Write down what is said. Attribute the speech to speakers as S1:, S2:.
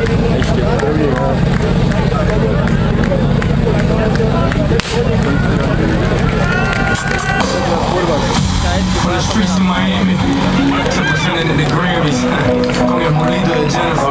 S1: The streets of Miami to represented at the Grammys. Con el bolito de Jennifer.